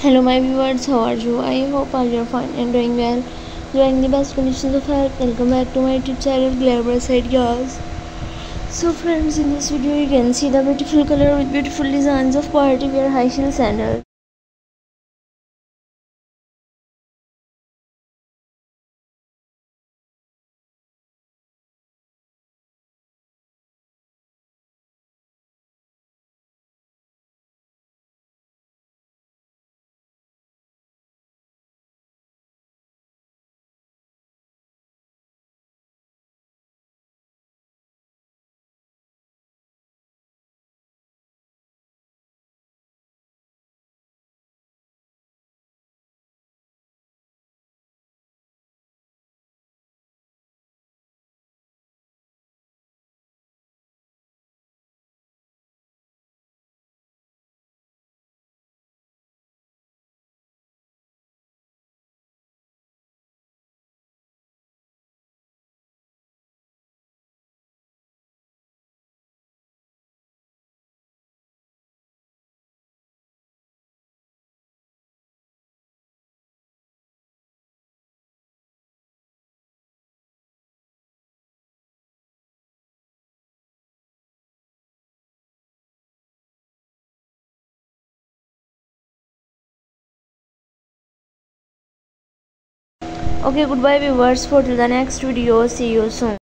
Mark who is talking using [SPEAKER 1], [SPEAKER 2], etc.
[SPEAKER 1] hello my viewers. How are you? I hope all you're fine and doing well. Doing the best conditions of health. Welcome back to my youtube channel glamorous ideas so friends in this video you can see the beautiful color with beautiful designs of party wear high heel sandals okay goodbye viewers. For till the next video see you soon